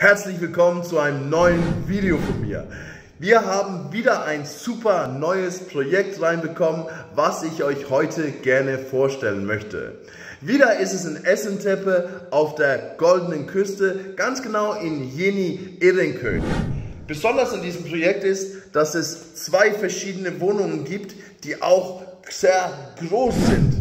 Herzlich willkommen zu einem neuen Video von mir. Wir haben wieder ein super neues Projekt reinbekommen, was ich euch heute gerne vorstellen möchte. Wieder ist es in Essenteppe auf der Goldenen Küste, ganz genau in Jeni Ehrenkön. Besonders an diesem Projekt ist, dass es zwei verschiedene Wohnungen gibt, die auch sehr groß sind.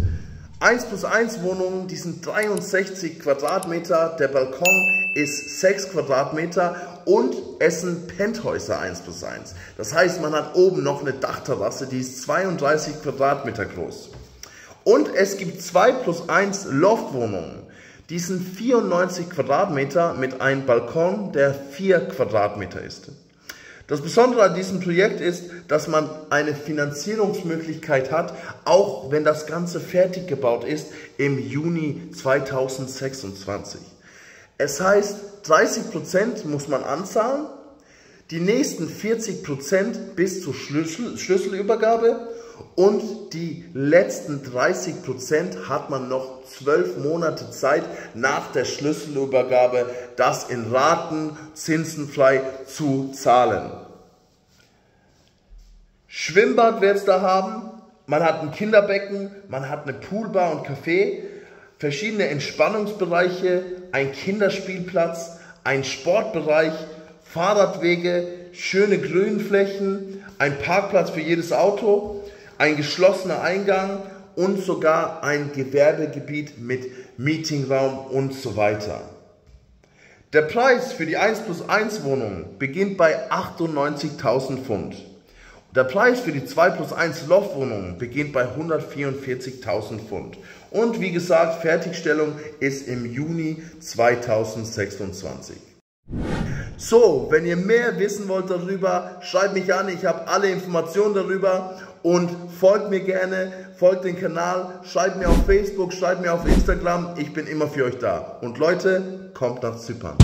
1 plus 1 Wohnungen, die sind 63 Quadratmeter, der Balkon ist 6 Quadratmeter und es sind Penthäuser 1 plus 1. Das heißt, man hat oben noch eine Dachterrasse, die ist 32 Quadratmeter groß. Und es gibt 2 plus 1 Loftwohnungen. Die sind 94 Quadratmeter mit einem Balkon, der 4 Quadratmeter ist. Das Besondere an diesem Projekt ist, dass man eine Finanzierungsmöglichkeit hat, auch wenn das Ganze fertig gebaut ist im Juni 2026. Es heißt, 30% muss man anzahlen, die nächsten 40% bis zur Schlüssel, Schlüsselübergabe und die letzten 30% hat man noch zwölf Monate Zeit nach der Schlüsselübergabe, das in Raten zinsenfrei zu zahlen. Schwimmbad wird es da haben, man hat ein Kinderbecken, man hat eine Poolbar und Café, verschiedene Entspannungsbereiche, ein Kinderspielplatz, ein Sportbereich, Fahrradwege, schöne Grünflächen, ein Parkplatz für jedes Auto ein geschlossener Eingang und sogar ein Gewerbegebiet mit Meetingraum und so weiter. Der Preis für die 1 plus 1 Wohnung beginnt bei 98.000 Pfund. Der Preis für die 2 plus 1 Loftwohnung beginnt bei 144.000 Pfund. Und wie gesagt, Fertigstellung ist im Juni 2026. So, wenn ihr mehr wissen wollt darüber, schreibt mich an. Ich habe alle Informationen darüber und folgt mir gerne, folgt den Kanal, schreibt mir auf Facebook, schreibt mir auf Instagram. Ich bin immer für euch da. Und Leute, kommt nach Zypern.